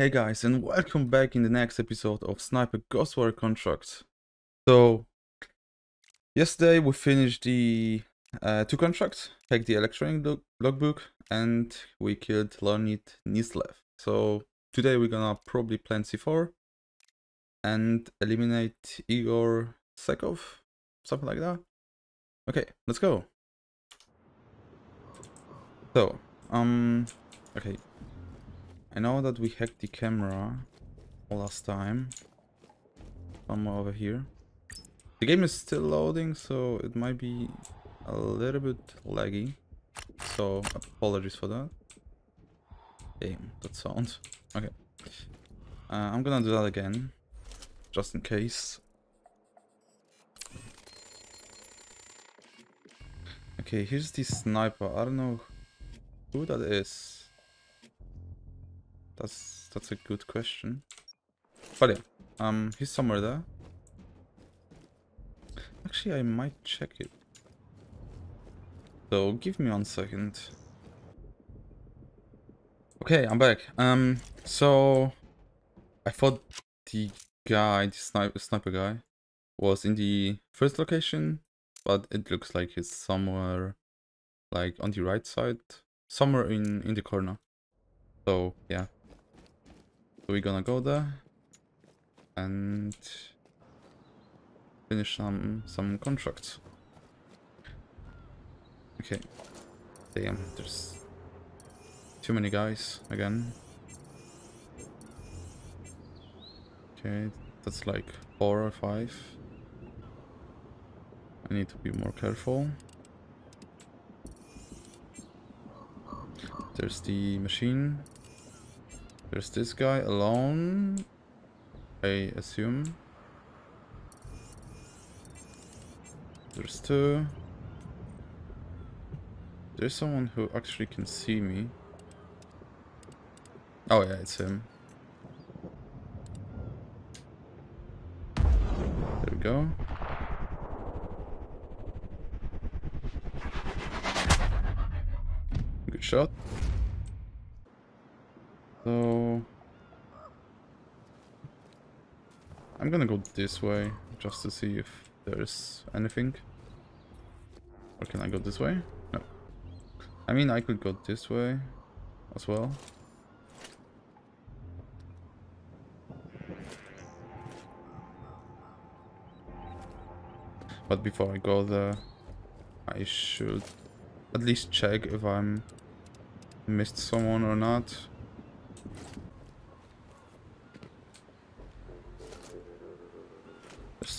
Hey guys, and welcome back in the next episode of Sniper Ghost Warrior Contracts. So, yesterday we finished the uh, two contracts, hacked the electronic log logbook, and we killed Leonid Nislev. So, today we're gonna probably plan C4 and eliminate Igor Sekov, something like that. Okay, let's go. So, um, okay, I know that we hacked the camera last time. Somewhere over here. The game is still loading, so it might be a little bit laggy. So apologies for that. Damn, that sound. Okay. Uh, I'm gonna do that again. Just in case. Okay, here's the sniper. I don't know who that is. That's that's a good question. But yeah, um, he's somewhere there. Actually, I might check it. So give me one second. Okay, I'm back. Um, so I thought the guy, the sniper, sniper guy, was in the first location, but it looks like he's somewhere, like on the right side, somewhere in in the corner. So yeah, we're gonna go there and finish some some contracts. Okay. Damn, there's too many guys again. Okay, that's like four or five. I need to be more careful. There's the machine. There's this guy alone. I assume. There's two. There's someone who actually can see me. Oh yeah, it's him. There we go. Good shot. So... I'm gonna go this way, just to see if there's anything. Or can I go this way? No. I mean, I could go this way as well. But before I go there, I should at least check if I'm missed someone or not.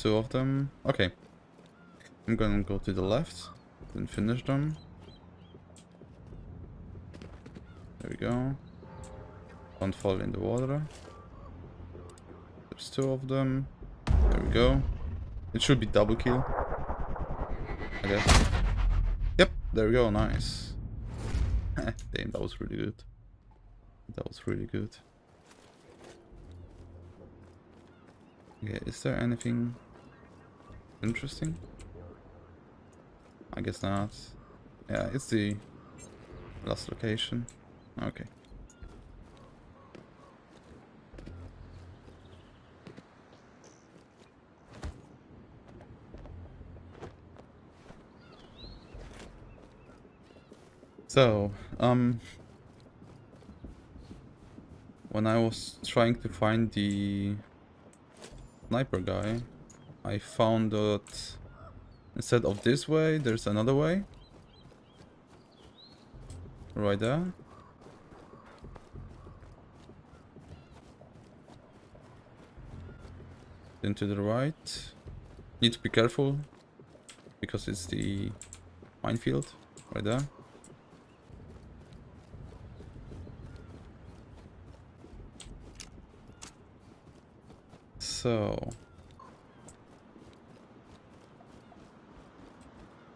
Two of them. Okay. I'm gonna go to the left and finish them. There we go. Don't fall in the water. There's two of them. There we go. It should be double kill. I guess. Yep, there we go, nice. Damn, that was really good. That was really good. Okay, is there anything interesting? I guess not. Yeah, it's the last location. Okay. So, um, when I was trying to find the sniper guy, I found that instead of this way, there's another way. Right there. Then to the right. Need to be careful because it's the minefield right there. So...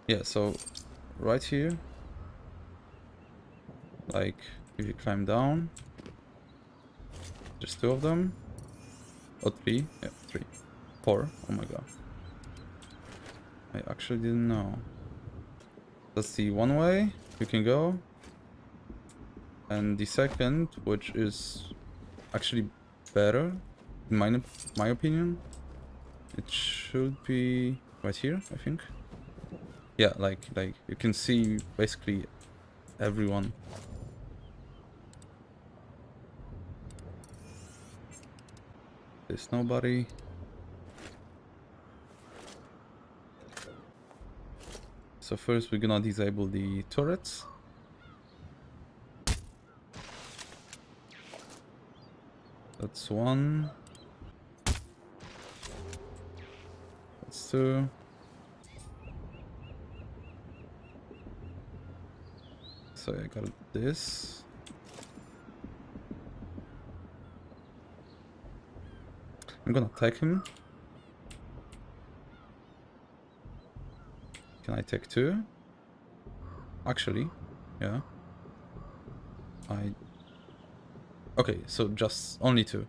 Yeah, so right here, like if you climb down, there's two of them, or three, yeah, three, four, oh my god. I actually didn't know. That's the one way you can go, and the second, which is actually better, in my, my opinion. It should be right here, I think. Yeah, like, like, you can see basically everyone. There's nobody. So first we're gonna disable the turrets. That's one. That's two. So I got this. I'm gonna attack him. Can I take two? Actually, yeah. I... Okay, so just only two.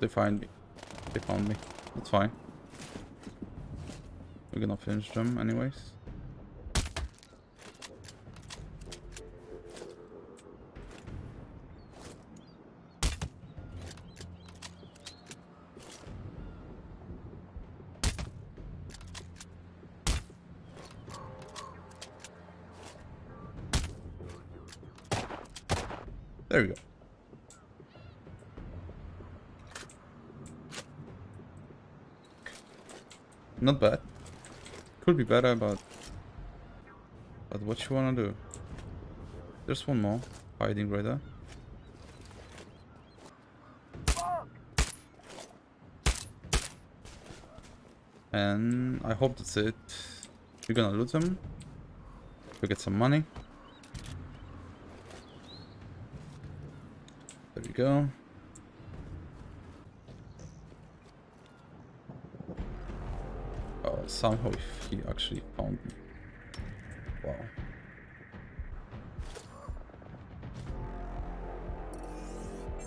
They find me. They found me. That's fine. We're gonna finish them anyways. Not bad. Could be better, but... But what you wanna do? There's one more hiding right there. And I hope that's it. We're gonna loot them. We get some money. There we go. Oh, somehow he actually found me. Wow.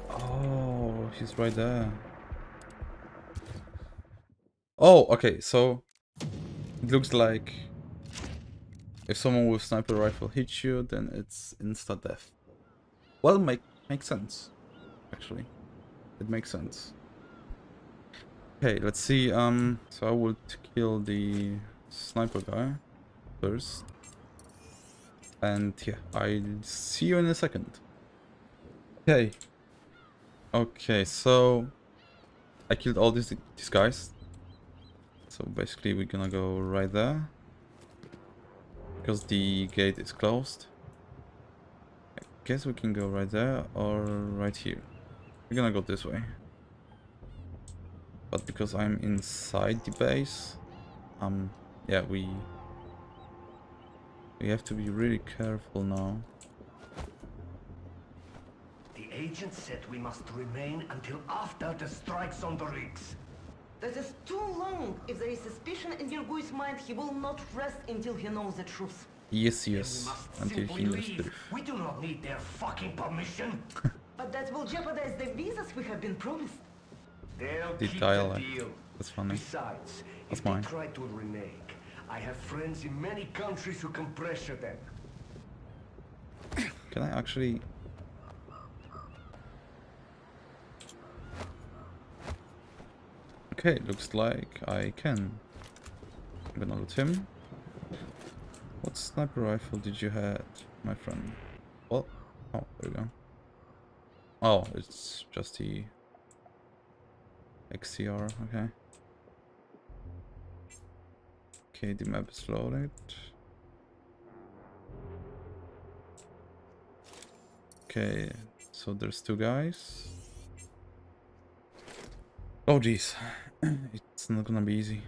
Oh, he's right there. Oh, okay, so it looks like if someone with sniper rifle hits you, then it's insta death. Well, make makes sense, actually. It makes sense. Okay, let's see. Um, so I will kill the sniper guy first, and yeah, I'll see you in a second. Okay. Okay, so I killed all these these guys. So basically, we're gonna go right there because the gate is closed. I guess we can go right there or right here. We're gonna go this way. But because I'm inside the base, um, yeah, we we have to be really careful now. The agent said we must remain until after the strikes on the rigs. That is too long. If there is suspicion in Virgu's mind, he will not rest until he knows the truth. Yes, yes, until he knows leave. the We do not need their fucking permission. But that will jeopardize the visas we have been promised. The dialect. the. That's funny. Besides, That's mine. try to renege, I have friends in many countries who can pressure them. Can I actually... Okay, looks like I can. I'm gonna loot him. What sniper rifle did you have, my friend? Well, oh, there we go. Oh, it's just the XCR, okay. Okay, the map is loaded. Okay, so there's two guys. Oh jeez, it's not gonna be easy.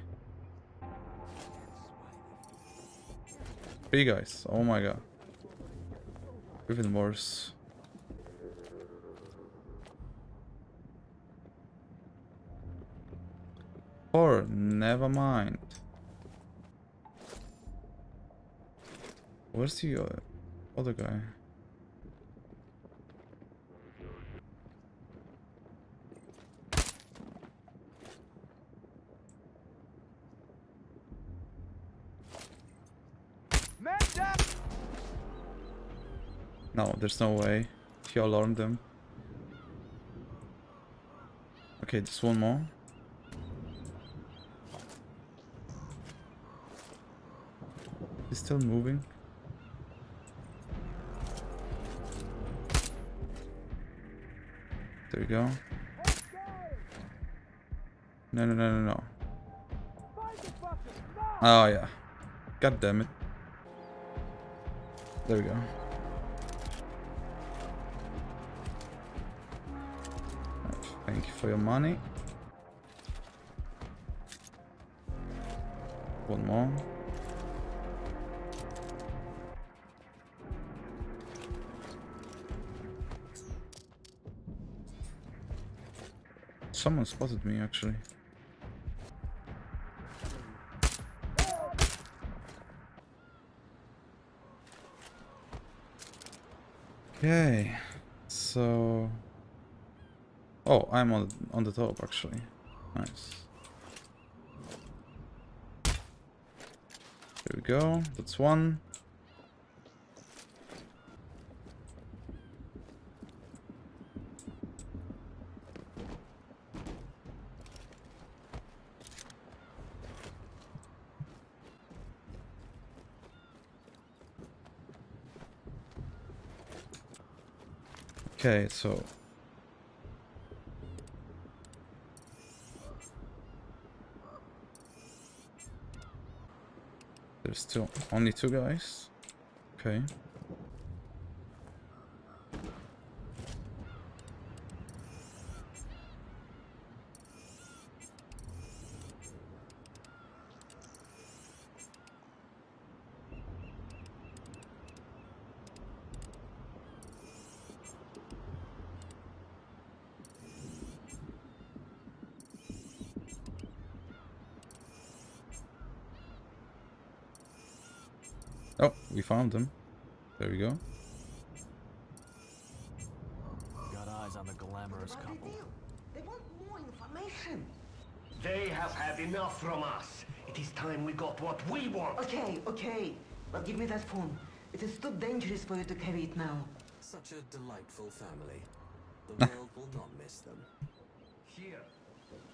Three guys, oh my god. Even worse. Or never mind. Where's the uh, other guy? No, there's no way. He alarmed them. Okay, just one more. He's still moving. There we go. No, no, no, no, no. Oh, yeah. God damn it. There we go. Thank you for your money. One more. Someone spotted me actually. Okay, so Oh, I'm on on the top actually. Nice. There we go. That's one. Okay, so There's still only two guys. Okay. Oh, we found them. There we go. Got eyes on the glamorous What they couple. They want more information. They have had enough from us. It is time we got what we want. Okay, okay. Well, give me that phone. It is too dangerous for you to carry it now. Such a delightful family. The world will not miss them. Here.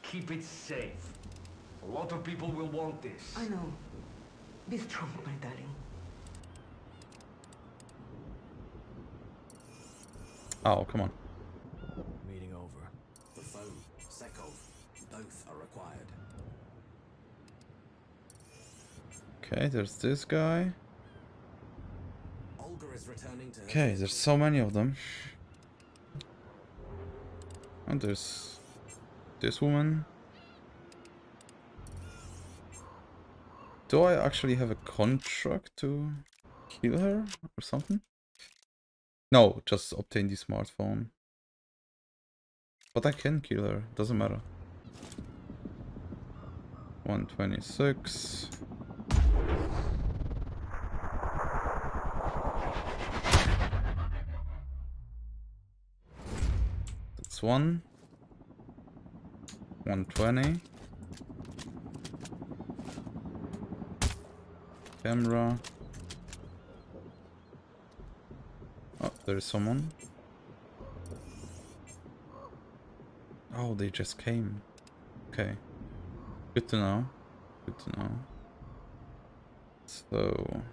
Keep it safe. A lot of people will want this. I know. Be strong, my darling. Oh, come on. Meeting over. The phone, Sekov, both are required. Okay, there's this guy. Olga is returning to Okay, there's so many of them. And there's this woman. Do I actually have a contract to kill her or something? No, just obtain the smartphone. But I can kill her, doesn't matter. 126. That's one. 120. Camera. There's someone. Oh, they just came. Okay. Good to know. Good to know. So...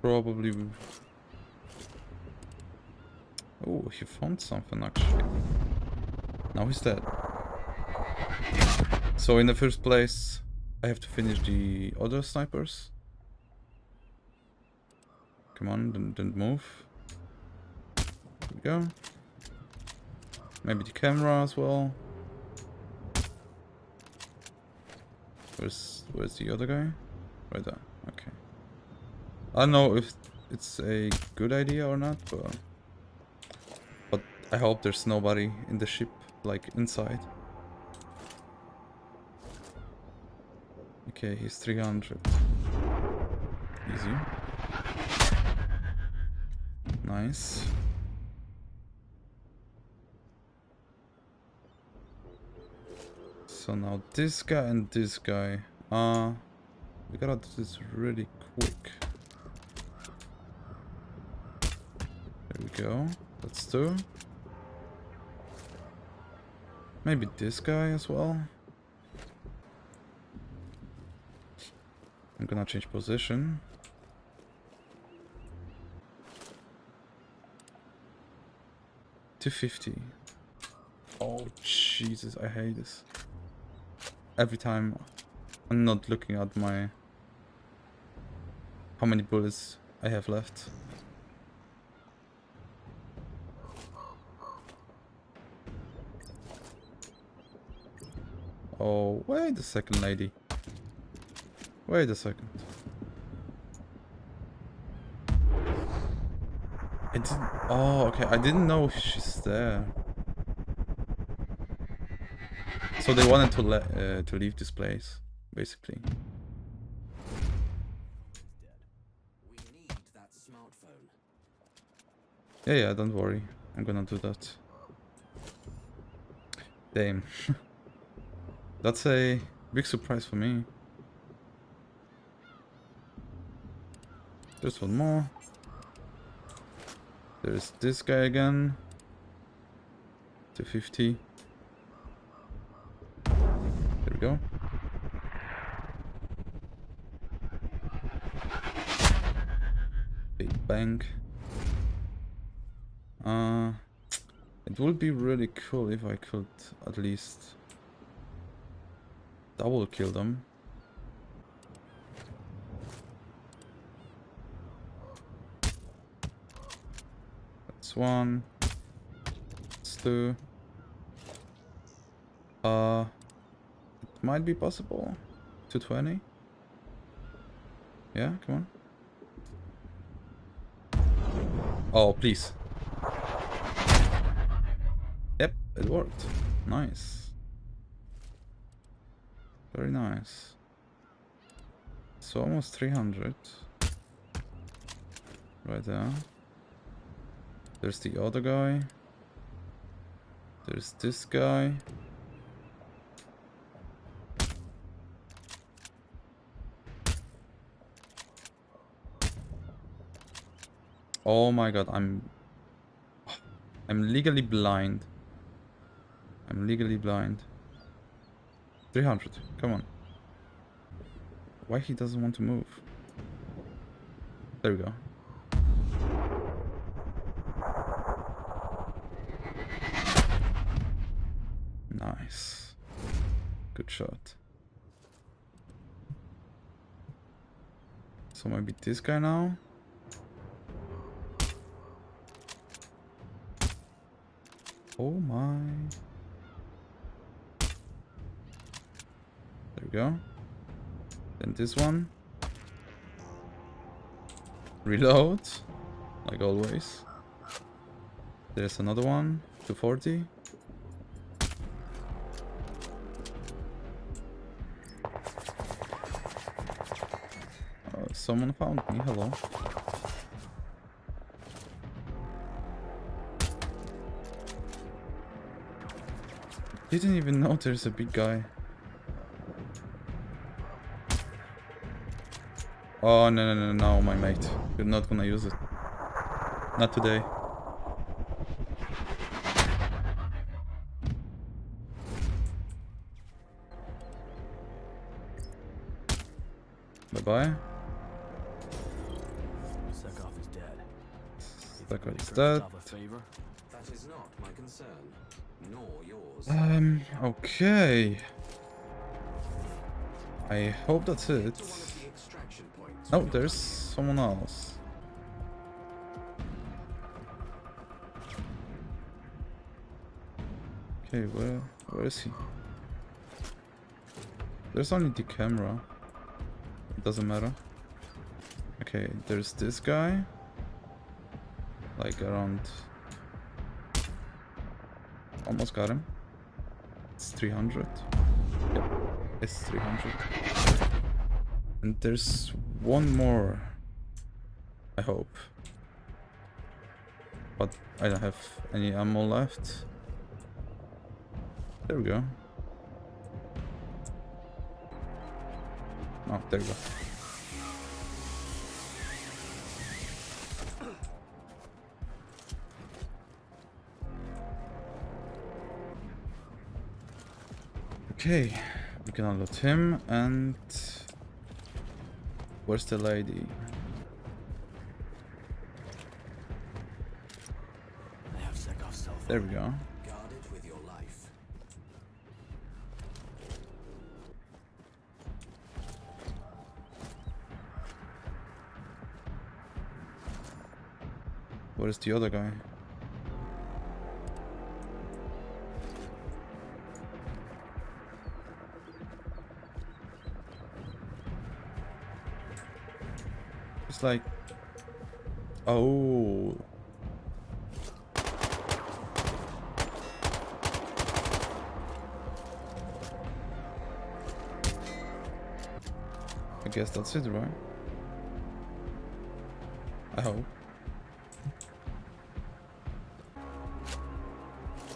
Probably... Oh, he found something actually. Now he's dead. So in the first place, I have to finish the other snipers. Come on, didn't, didn't move. There we go. Maybe the camera as well. Where's where's the other guy? Right there. Okay. I don't know if it's a good idea or not, but but I hope there's nobody in the ship, like inside. Okay, he's 300. Easy. Nice. So now this guy and this guy. Uh, we gotta do this really quick. There we go. That's two. Maybe this guy as well. I'm gonna change position. Two fifty. Oh Jesus, I hate this. Every time I'm not looking at my how many bullets I have left. Oh, wait a second, lady. Wait a second. I didn't... Oh, okay. I didn't know she's there. So they wanted to let uh, to leave this place, basically. Yeah, yeah. Don't worry. I'm gonna do that. Damn. That's a big surprise for me. There's one more. There's this guy again. 250. There we go. Big bang. Uh, it would be really cool if I could at least double kill them. One. That's two. Uh, it might be possible. 220. Yeah, come on. Oh, please. Yep, it worked. Nice. Very nice. So almost 300. Right there. There's the other guy. There's this guy. Oh my god, I'm... I'm legally blind. I'm legally blind. 300, come on. Why he doesn't want to move? There we go. Nice. Good shot. So maybe this guy now? Oh my. There we go. Then this one. Reload. Like always. There's another one. 240. Someone found me. Hello. Didn't even know there's a big guy. Oh, no, no, no, no, my mate. You're not gonna use it. Not today. Bye-bye. Stuck Did is he dead. off a favor? That is not my concern, nor yours. Um, okay. I hope that's it. To one of the extraction points. Oh, there's someone else. Okay, where where is he? There's only the camera. It doesn't matter. Okay, there's this guy. Like around almost got him. It's 300. Yep, it's 300. And there's one more I hope. But I don't have any ammo left. There we go. Oh, there we go. Okay, we can unload him and where's the lady? There we go. Guard it with your life. Where's the other guy? Like... Oh... I guess that's it, right? I hope.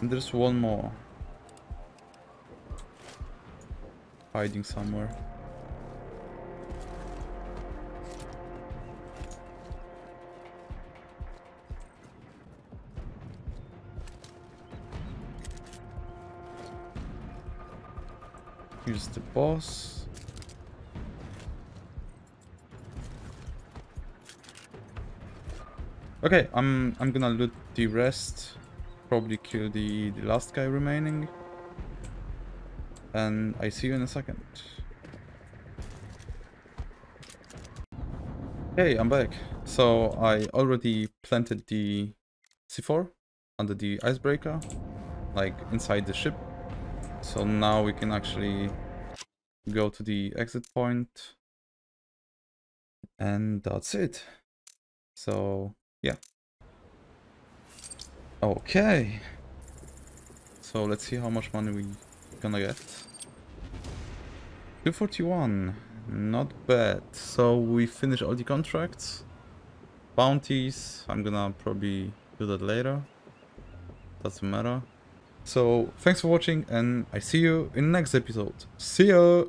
And there's one more. Hiding somewhere. Here's the boss. Okay, I'm I'm gonna loot the rest. Probably kill the, the last guy remaining. And I see you in a second. Hey, I'm back. So I already planted the C4 under the icebreaker, like inside the ship. So now we can actually go to the exit. And that's it. So yeah. Okay. So let's see how much money we gonna get. 241. Not bad. So we finish all the contracts. Bounties. I'm gonna probably do that later. Doesn't matter. So thanks for watching and I see you in the next episode. See ya!